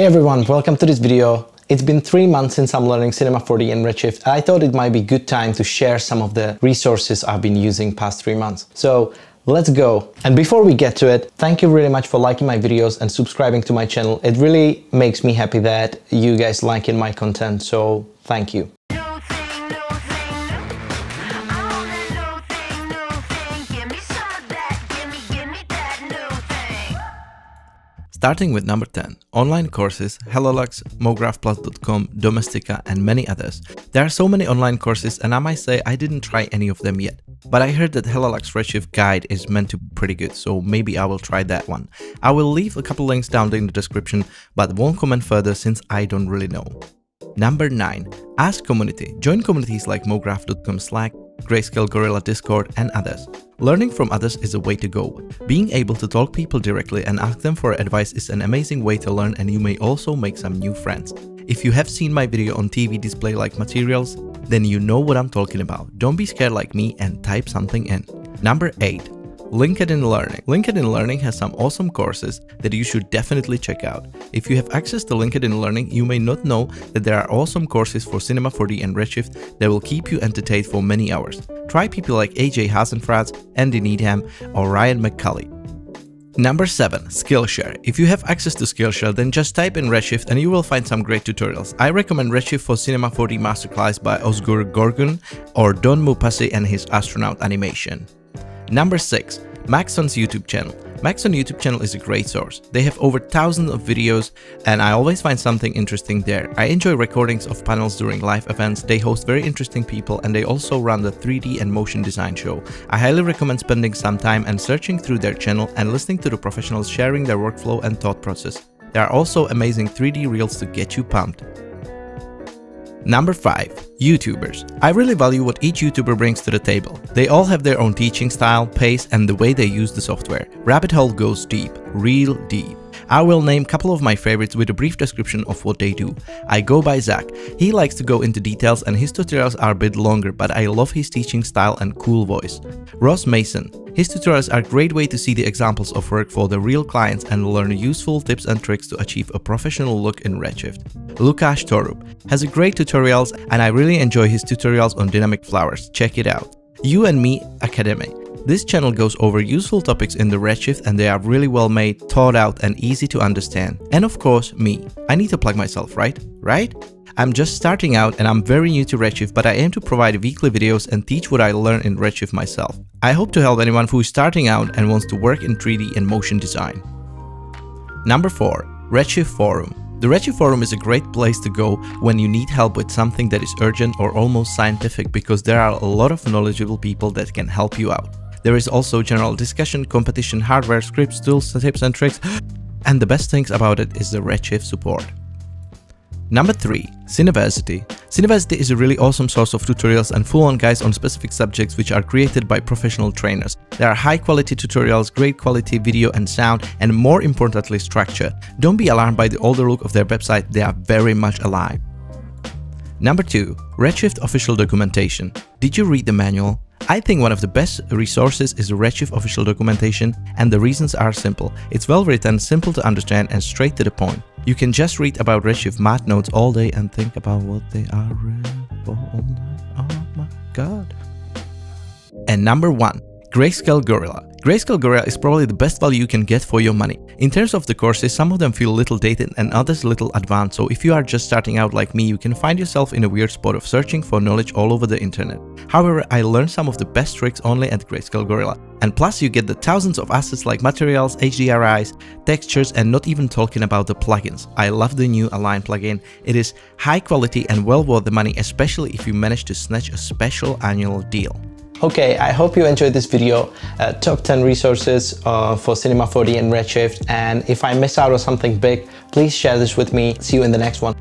Hey everyone, welcome to this video. It's been three months since I'm learning Cinema 4D and Redshift. I thought it might be good time to share some of the resources I've been using past three months. So let's go. And before we get to it, thank you really much for liking my videos and subscribing to my channel. It really makes me happy that you guys liking my content. So thank you. Starting with number 10, online courses, Helloluxx, MoGraphPlus.com, Domestika and many others. There are so many online courses and I might say I didn't try any of them yet. But I heard that Helloluxx Redshift guide is meant to be pretty good, so maybe I will try that one. I will leave a couple links down in the description, but won't comment further since I don't really know. Number 9. Ask Community. Join communities like MoGraph.com Slack, Greyscalegorilla Discord and others. Learning from others is a way to go. Being able to talk people directly and ask them for advice is an amazing way to learn and you may also make some new friends. If you have seen my video on TV display like materials, then you know what I'm talking about. Don't be scared like me and type something in. Number 8. LinkedIn Learning. LinkedIn Learning has some awesome courses that you should definitely check out. If you have access to LinkedIn Learning, you may not know that there are awesome courses for Cinema 4D and Redshift that will keep you entertained for many hours. Try people like AJ Hasenfratz, Andy Needham, or Ryan McCulley. Number 7. Skillshare. If you have access to Skillshare, then just type in Redshift and you will find some great tutorials. I recommend Redshift for Cinema 4D Masterclass by Ozgur Gorgun or Don Mupasi and his astronaut animation. Number 6. Maxon's YouTube channel. Maxon YouTube channel is a great source. They have over thousands of videos and I always find something interesting there. I enjoy recordings of panels during live events, they host very interesting people and they also run the 3D and motion design show. I highly recommend spending some time and searching through their channel and listening to the professionals sharing their workflow and thought process. There are also amazing 3D reels to get you pumped. Number 5. YouTubers. I really value what each YouTuber brings to the table. They all have their own teaching style, pace and the way they use the software. Rabbit Hole goes deep, real deep. I will name a couple of my favorites with a brief description of what they do. I go by Zak. He likes to go into details and his tutorials are a bit longer, but I love his teaching style and cool voice. Ross Mason. His tutorials are a great way to see the examples of work for the real clients and learn useful tips and tricks to achieve a professional look in Redshift. Lukash Torup has a great tutorials and I really enjoy his tutorials on dynamic flowers. Check it out. You and Me Academy. This channel goes over useful topics in the Redshift and they are really well made, thought out and easy to understand. And of course, me. I need to plug myself, right? Right? I'm just starting out and I'm very new to Redshift, but I aim to provide weekly videos and teach what I learn in Redshift myself. I hope to help anyone who is starting out and wants to work in 3D and motion design. Number 4. Redshift Forum the Redshift Forum is a great place to go when you need help with something that is urgent or almost scientific because there are a lot of knowledgeable people that can help you out. There is also general discussion, competition, hardware, scripts, tools, tips and tricks, and the best things about it is the Redshift support. Number 3. Cineversity. Cineversity is a really awesome source of tutorials and full-on guides on specific subjects which are created by professional trainers. There are high-quality tutorials, great quality video and sound, and more importantly structure. Don't be alarmed by the older look of their website, they are very much alive. Number 2. Redshift official documentation. Did you read the manual? I think one of the best resources is the Redshift official documentation and the reasons are simple. It's well written, simple to understand and straight to the point. You can just read about Redshift math nodes all day and think about what they are all night. Oh my god. And number one, Greyscalegorilla. Greyscalegorilla is probably the best value you can get for your money. In terms of the courses, some of them feel a little dated and others a little advanced, so if you are just starting out like me, you can find yourself in a weird spot of searching for knowledge all over the internet. However, I learned some of the best tricks only at Greyscalegorilla. And plus you get the thousands of assets like materials, HDRIs, textures and not even talking about the plugins. I love the new Align plugin. It is high quality and well worth the money, especially if you manage to snatch a special annual deal. Okay, I hope you enjoyed this video, uh, top 10 resources uh, for Cinema 4D and Redshift, and if I miss out on something big, please share this with me. See you in the next one.